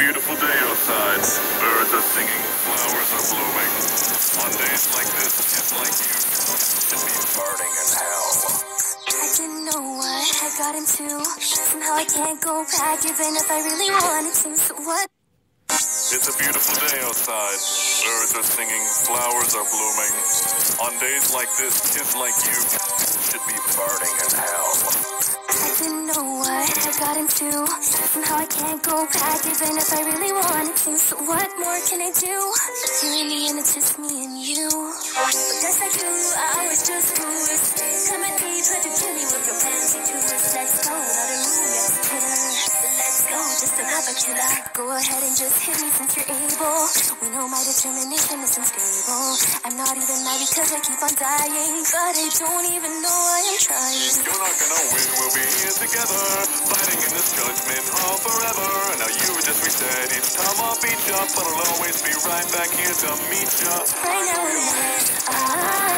beautiful day outside. Birds are singing, flowers are blooming. On days like this, kids like you should be burning in hell. I didn't know what I got into. Somehow I can't go back, even if I really wanted to. So what? It's a beautiful day outside. Birds are singing, flowers are blooming. On days like this, kids like you should be burning I got into. Somehow I can't go back, even if I really wanted to. So what more can I do? You and me, and it's just me and you. But guess I do. I was just foolish. Coming deep, but you kill me with your fancy tools. Let's go, not a room, yes, killer. Let's go, just another killer. Go ahead and just hit me since you're able. We know my determination is unstable. I'm not even mad because I keep on dying, but I don't even know why I'm trying. You're not gonna win, be together. Fighting in this judgment hall forever. Now you just reset each time I'll beat ya. But I'll always be right back here to meet ya. Right now,